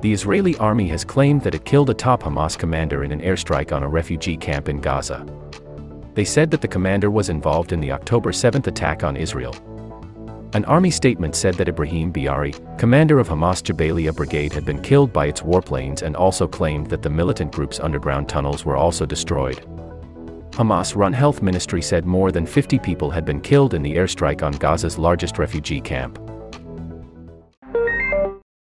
The Israeli army has claimed that it killed a top Hamas commander in an airstrike on a refugee camp in Gaza. They said that the commander was involved in the October 7 attack on Israel. An army statement said that Ibrahim Biari, commander of Hamas Jabalia brigade had been killed by its warplanes and also claimed that the militant group's underground tunnels were also destroyed. Hamas-run health ministry said more than 50 people had been killed in the airstrike on Gaza's largest refugee camp.